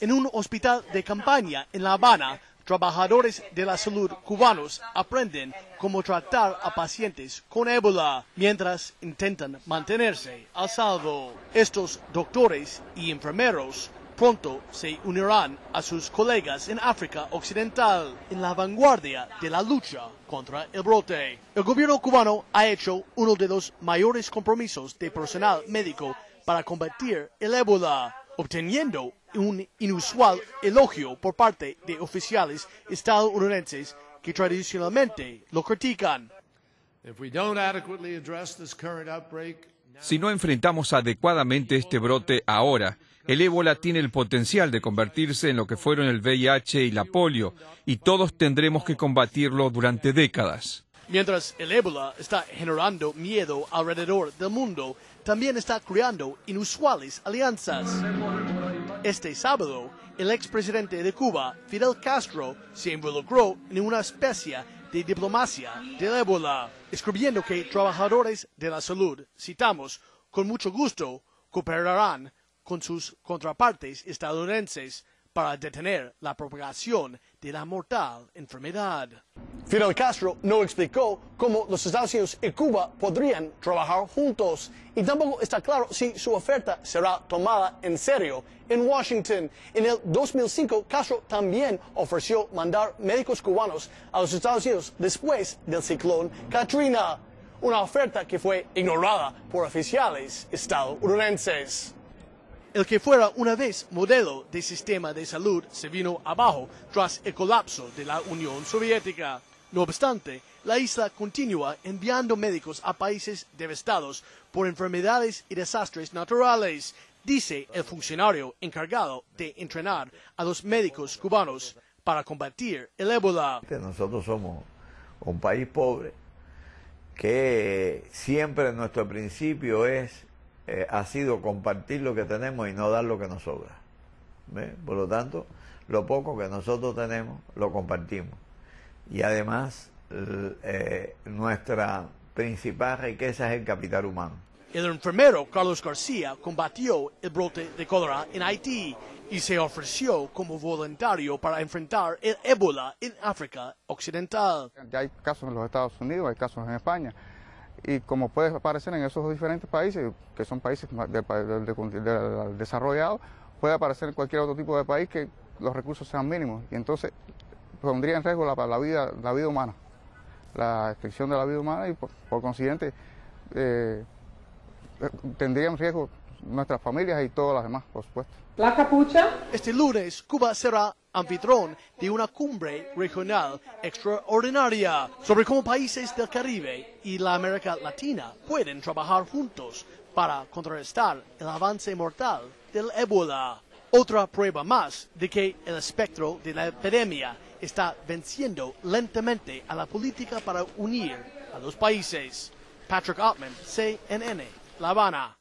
En un hospital de campaña en La Habana, trabajadores de la salud cubanos aprenden cómo tratar a pacientes con ébola mientras intentan mantenerse a salvo. Estos doctores y enfermeros pronto se unirán a sus colegas en África Occidental en la vanguardia de la lucha contra el brote. El gobierno cubano ha hecho uno de los mayores compromisos de personal médico para combatir el ébola, obteniendo un inusual elogio por parte de oficiales estadounidenses que tradicionalmente lo critican. Si no enfrentamos adecuadamente este brote ahora, el ébola tiene el potencial de convertirse en lo que fueron el VIH y la polio, y todos tendremos que combatirlo durante décadas. Mientras el ébola está generando miedo alrededor del mundo, también está creando inusuales alianzas. Este sábado, el expresidente de Cuba, Fidel Castro, se involucró en una especie de diplomacia del ébola, escribiendo que trabajadores de la salud, citamos, con mucho gusto, cooperarán con sus contrapartes estadounidenses para detener la propagación de la mortal enfermedad. Fidel Castro no explicó cómo los Estados Unidos y Cuba podrían trabajar juntos y tampoco está claro si su oferta será tomada en serio. En Washington, en el 2005, Castro también ofreció mandar médicos cubanos a los Estados Unidos después del ciclón Katrina, una oferta que fue ignorada por oficiales estadounidenses. El que fuera una vez modelo de sistema de salud se vino abajo tras el colapso de la Unión Soviética. No obstante, la isla continúa enviando médicos a países devastados por enfermedades y desastres naturales, dice el funcionario encargado de entrenar a los médicos cubanos para combatir el ébola. Nosotros somos un país pobre que siempre nuestro principio es eh, ha sido compartir lo que tenemos y no dar lo que nos sobra. Por lo tanto, lo poco que nosotros tenemos lo compartimos. Y además, eh, nuestra principal riqueza es el capital humano. El enfermero Carlos García combatió el brote de cólera en Haití y se ofreció como voluntario para enfrentar el ébola en África Occidental. Ya hay casos en los Estados Unidos, hay casos en España y como puede aparecer en esos diferentes países, que son países desarrollados, puede aparecer en cualquier otro tipo de país que los recursos sean mínimos y entonces pondría en riesgo la, vida, la vida humana, la extinción de la vida humana y por, consiguiente eh, tendría en riesgo nuestras familias y todas las demás, por supuesto. La capucha. Este lunes, Cuba será anfitrión de una cumbre regional extraordinaria sobre cómo países del Caribe y la América Latina pueden trabajar juntos para contrarrestar el avance mortal del ébola. Otra prueba más de que el espectro de la epidemia está venciendo lentamente a la política para unir a los países. Patrick Ottman, CNN, La Habana.